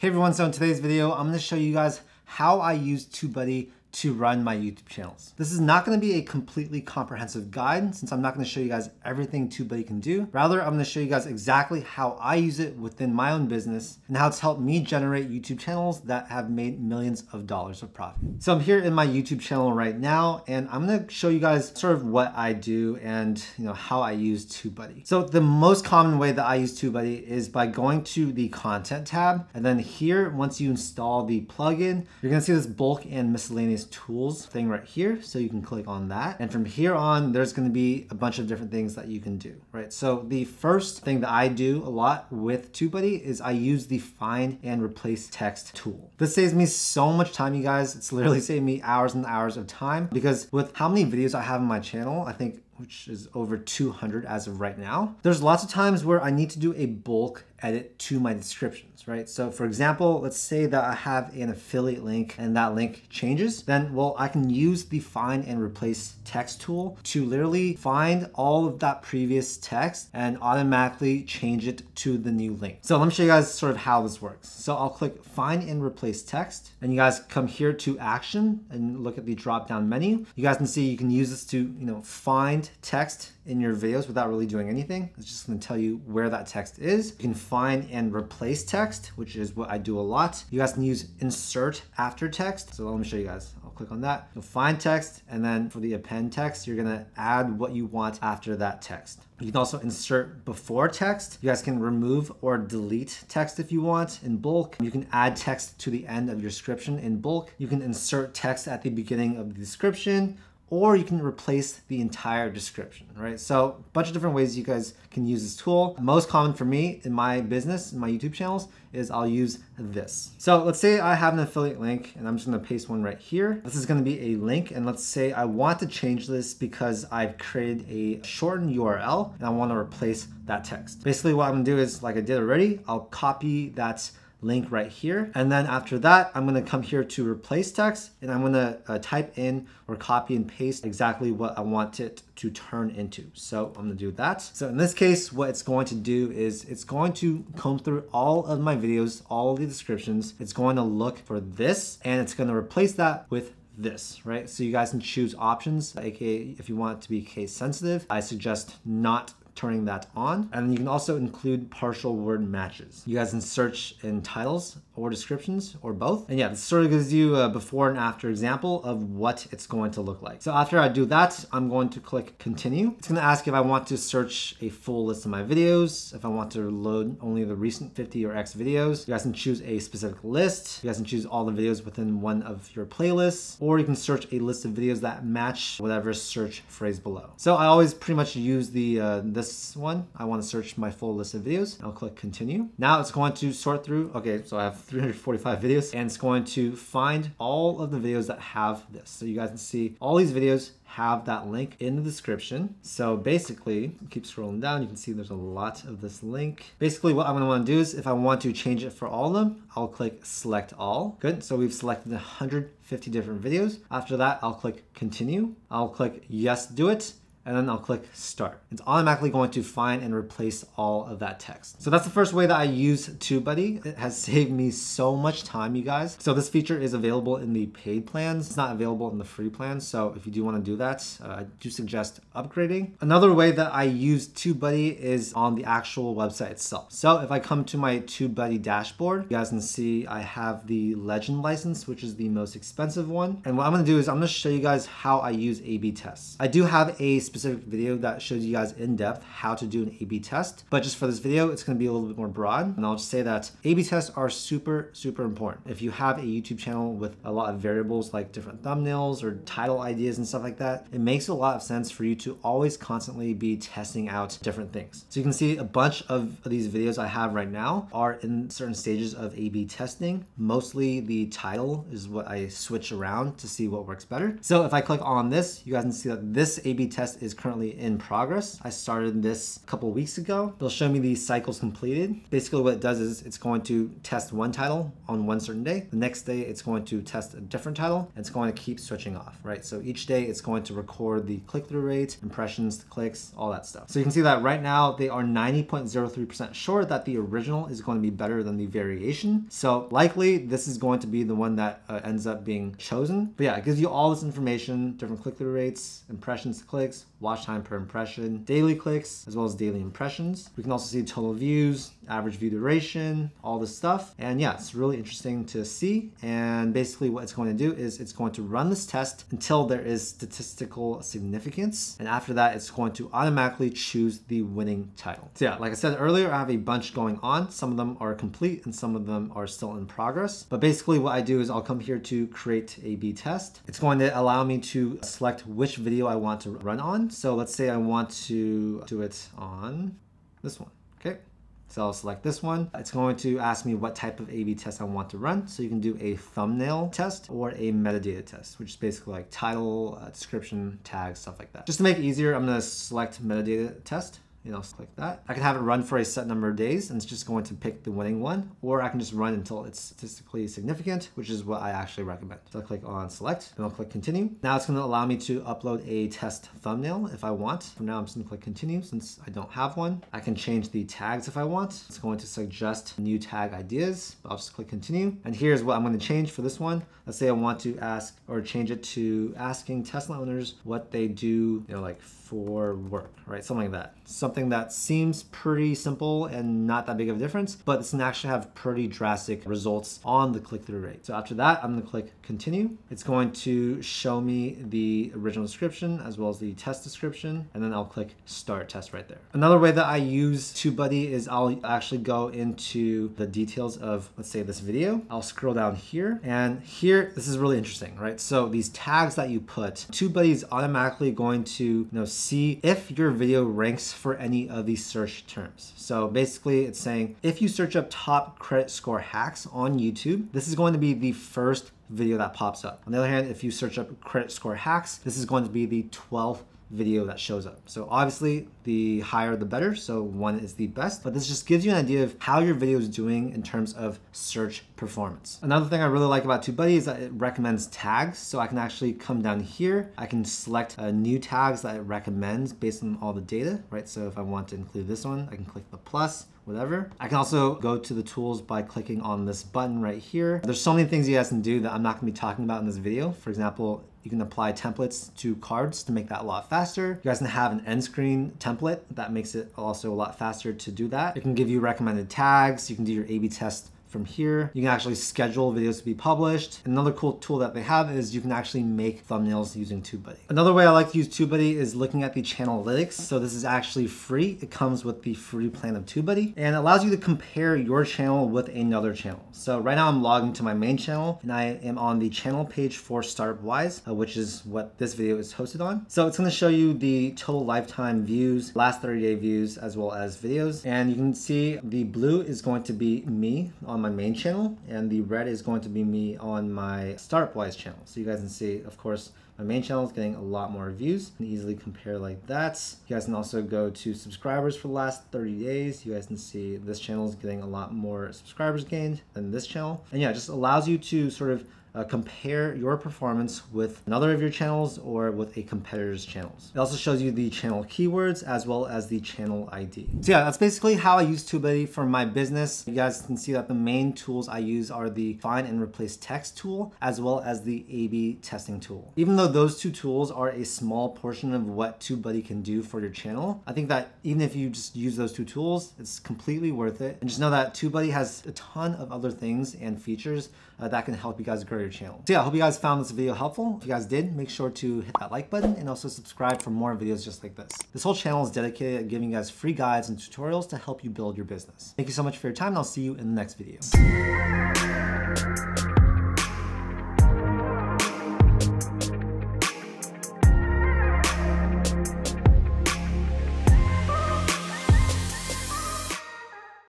Hey everyone, so in today's video, I'm gonna show you guys how I use TubeBuddy to run my YouTube channels. This is not gonna be a completely comprehensive guide since I'm not gonna show you guys everything TubeBuddy can do. Rather, I'm gonna show you guys exactly how I use it within my own business and how it's helped me generate YouTube channels that have made millions of dollars of profit. So I'm here in my YouTube channel right now and I'm gonna show you guys sort of what I do and you know how I use TubeBuddy. So the most common way that I use TubeBuddy is by going to the content tab and then here, once you install the plugin, you're gonna see this bulk and miscellaneous tools thing right here. So you can click on that. And from here on, there's gonna be a bunch of different things that you can do, right? So the first thing that I do a lot with TubeBuddy is I use the find and replace text tool. This saves me so much time, you guys. It's literally saving me hours and hours of time because with how many videos I have on my channel, I think which is over 200 as of right now. There's lots of times where I need to do a bulk edit to my descriptions, right? So for example, let's say that I have an affiliate link and that link changes, then well, I can use the find and replace text tool to literally find all of that previous text and automatically change it to the new link. So let me show you guys sort of how this works. So I'll click find and replace text and you guys come here to action and look at the drop down menu. You guys can see you can use this to, you know, find text in your videos without really doing anything. It's just gonna tell you where that text is. You can find and replace text, which is what I do a lot. You guys can use insert after text. So let me show you guys. I'll click on that. You'll find text, and then for the append text, you're gonna add what you want after that text. You can also insert before text. You guys can remove or delete text if you want in bulk. You can add text to the end of your description in bulk. You can insert text at the beginning of the description or you can replace the entire description, right? So a bunch of different ways you guys can use this tool. Most common for me in my business, in my YouTube channels, is I'll use this. So let's say I have an affiliate link and I'm just gonna paste one right here. This is gonna be a link and let's say I want to change this because I've created a shortened URL and I wanna replace that text. Basically what I'm gonna do is like I did already, I'll copy that link right here. And then after that, I'm gonna come here to replace text and I'm gonna uh, type in or copy and paste exactly what I want it to turn into. So I'm gonna do that. So in this case, what it's going to do is it's going to comb through all of my videos, all the descriptions. It's going to look for this and it's gonna replace that with this, right? So you guys can choose options, aka if you want it to be case sensitive, I suggest not turning that on. And you can also include partial word matches. You guys can search in titles or descriptions or both. And yeah, this sort of gives you a before and after example of what it's going to look like. So after I do that, I'm going to click continue. It's gonna ask if I want to search a full list of my videos, if I want to load only the recent 50 or X videos. You guys can choose a specific list. You guys can choose all the videos within one of your playlists, or you can search a list of videos that match whatever search phrase below. So I always pretty much use the uh, this one. I wanna search my full list of videos. I'll click continue. Now it's going to sort through, okay, so I have 345 videos and it's going to find all of the videos that have this. So you guys can see all these videos have that link in the description. So basically, keep scrolling down, you can see there's a lot of this link. Basically what I'm gonna wanna do is if I want to change it for all of them, I'll click select all. Good, so we've selected 150 different videos. After that, I'll click continue. I'll click yes, do it and then I'll click start. It's automatically going to find and replace all of that text. So that's the first way that I use TubeBuddy. It has saved me so much time, you guys. So this feature is available in the paid plans. It's not available in the free plans. So if you do want to do that, uh, I do suggest upgrading. Another way that I use TubeBuddy is on the actual website itself. So if I come to my TubeBuddy dashboard, you guys can see I have the Legend license, which is the most expensive one. And what I'm going to do is I'm going to show you guys how I use A-B tests. I do have a specific video that shows you guys in depth how to do an A-B test. But just for this video, it's gonna be a little bit more broad. And I'll just say that A-B tests are super, super important. If you have a YouTube channel with a lot of variables like different thumbnails or title ideas and stuff like that, it makes a lot of sense for you to always constantly be testing out different things. So you can see a bunch of these videos I have right now are in certain stages of A-B testing. Mostly the title is what I switch around to see what works better. So if I click on this, you guys can see that this A-B test is currently in progress. I started this a couple weeks ago. It'll show me the cycles completed. Basically what it does is it's going to test one title on one certain day. The next day it's going to test a different title and it's going to keep switching off, right? So each day it's going to record the click-through rate, impressions, clicks, all that stuff. So you can see that right now they are 90.03% sure that the original is going to be better than the variation. So likely this is going to be the one that uh, ends up being chosen. But yeah, it gives you all this information, different click-through rates, impressions, clicks, watch time per impression, daily clicks, as well as daily impressions. We can also see total views, average view duration, all this stuff. And yeah, it's really interesting to see. And basically what it's going to do is it's going to run this test until there is statistical significance. And after that, it's going to automatically choose the winning title. So yeah, like I said earlier, I have a bunch going on. Some of them are complete and some of them are still in progress. But basically what I do is I'll come here to create A-B test. It's going to allow me to select which video I want to run on. So let's say I want to do it on this one, okay? So I'll select this one. It's going to ask me what type of A-B test I want to run. So you can do a thumbnail test or a metadata test, which is basically like title, uh, description, tags, stuff like that. Just to make it easier, I'm gonna select metadata test you know, click that. I can have it run for a set number of days and it's just going to pick the winning one, or I can just run until it's statistically significant, which is what I actually recommend. So I'll click on select, and I'll click continue. Now it's gonna allow me to upload a test thumbnail if I want. For now, I'm just gonna click continue since I don't have one. I can change the tags if I want. It's going to suggest new tag ideas, I'll just click continue. And here's what I'm gonna change for this one. Let's say I want to ask or change it to asking Tesla owners what they do, you know, like for work, right? Something like that. Something that seems pretty simple and not that big of a difference, but it's actually have pretty drastic results on the click-through rate. So after that, I'm gonna click continue. It's going to show me the original description as well as the test description, and then I'll click start test right there. Another way that I use TubeBuddy is I'll actually go into the details of, let's say this video. I'll scroll down here, and here, this is really interesting, right? So these tags that you put, TubeBuddy is automatically going to you know, see if your video ranks for any of these search terms. So basically it's saying if you search up top credit score hacks on YouTube, this is going to be the first video that pops up. On the other hand, if you search up credit score hacks, this is going to be the 12th video that shows up. So obviously the higher the better, so one is the best, but this just gives you an idea of how your video is doing in terms of search performance. Another thing I really like about TubeBuddy is that it recommends tags, so I can actually come down here, I can select uh, new tags that it recommends based on all the data, right? So if I want to include this one, I can click the plus, whatever. I can also go to the tools by clicking on this button right here. There's so many things you guys can do that I'm not gonna be talking about in this video. For example, you can apply templates to cards to make that a lot faster. You guys can have an end screen template that makes it also a lot faster to do that. It can give you recommended tags. You can do your A-B test from here. You can actually schedule videos to be published. Another cool tool that they have is you can actually make thumbnails using TubeBuddy. Another way I like to use TubeBuddy is looking at the channel analytics. So this is actually free. It comes with the free plan of TubeBuddy and allows you to compare your channel with another channel. So right now I'm logging to my main channel and I am on the channel page for StartupWise, uh, which is what this video is hosted on. So it's gonna show you the total lifetime views, last 30 day views, as well as videos. And you can see the blue is going to be me on on my main channel and the red is going to be me on my Startupwise channel. So you guys can see, of course, my main channel is getting a lot more views. You can easily compare like that. You guys can also go to subscribers for the last 30 days. You guys can see this channel is getting a lot more subscribers gained than this channel. And yeah, just allows you to sort of uh, compare your performance with another of your channels or with a competitor's channels. It also shows you the channel keywords as well as the channel ID. So yeah, that's basically how I use TubeBuddy for my business. You guys can see that the main tools I use are the find and replace text tool as well as the A-B testing tool. Even though those two tools are a small portion of what TubeBuddy can do for your channel, I think that even if you just use those two tools, it's completely worth it. And just know that TubeBuddy has a ton of other things and features uh, that can help you guys grow channel. So yeah, I hope you guys found this video helpful. If you guys did, make sure to hit that like button and also subscribe for more videos just like this. This whole channel is dedicated to giving you guys free guides and tutorials to help you build your business. Thank you so much for your time and I'll see you in the next video.